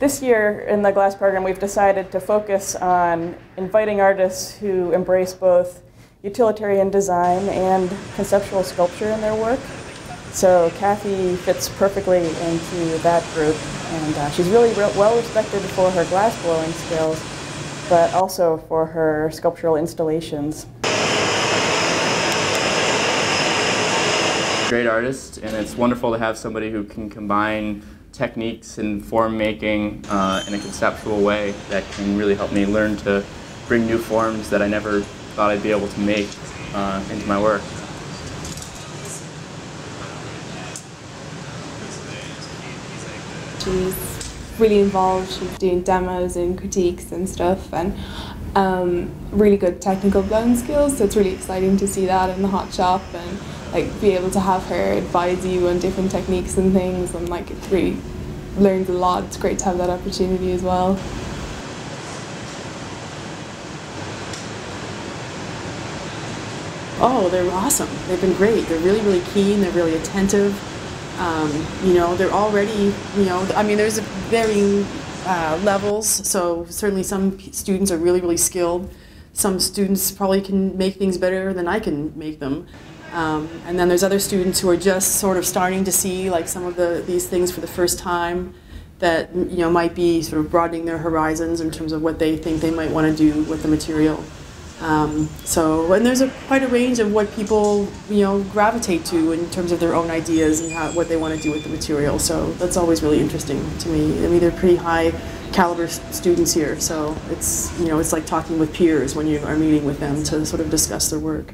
this year in the glass program, we've decided to focus on inviting artists who embrace both utilitarian design and conceptual sculpture in their work. So Kathy fits perfectly into that group, and uh, she's really re well respected for her glass blowing skills, but also for her sculptural installations. Great artist, and it's wonderful to have somebody who can combine techniques and form making uh, in a conceptual way that can really help me learn to bring new forms that I never thought I'd be able to make uh, into my work. She's really involved. She's doing demos and critiques and stuff, and um, really good technical blowing skills. So it's really exciting to see that in the hot shop and like be able to have her advise you on different techniques and things. And like it really learns a lot. It's great to have that opportunity as well. Oh, they're awesome. They've been great. They're really, really keen. They're really attentive. Um, you know, they're already, you know, I mean, there's varying uh, levels. So certainly some students are really, really skilled. Some students probably can make things better than I can make them. Um, and then there's other students who are just sort of starting to see like some of the, these things for the first time that you know might be sort of broadening their horizons in terms of what they think they might want to do with the material. Um, so, and there's a, quite a range of what people, you know, gravitate to in terms of their own ideas and how, what they want to do with the material. So that's always really interesting to me. I mean, they're pretty high caliber students here, so it's, you know, it's like talking with peers when you are meeting with them to sort of discuss their work.